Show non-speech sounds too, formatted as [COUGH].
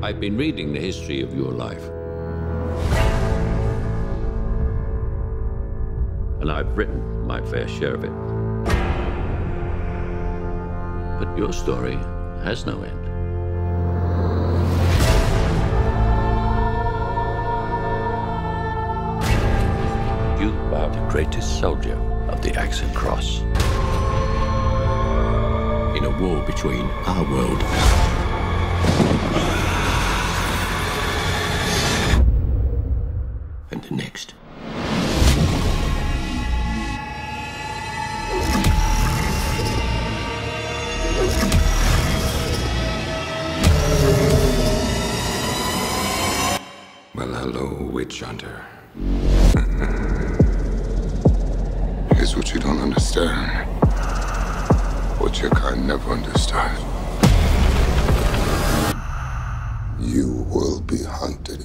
I've been reading the history of your life. And I've written my fair share of it. But your story has no end. You are the greatest soldier of the Axe and Cross. In a war between our world and the next. Well, hello, witch hunter. [LAUGHS] Here's what you don't understand. What your kind never understood. You will be hunted.